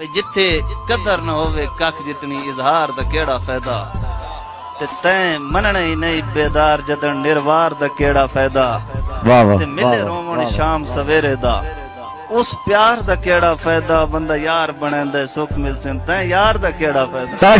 جتھے قدر نہ ہوئے کاک جتنی اظہار دا کیڑا فائدہ؟ تے تین مننے ہی نہیں بیدار جدن نروار دا کیڑا فائدہ؟ ملے رومن شام سویرے دا۔ اس پیار دا کیڑا فائدہ بندہ یار بنے دے سکھ مل سن تین یار دا کیڑا فائدہ۔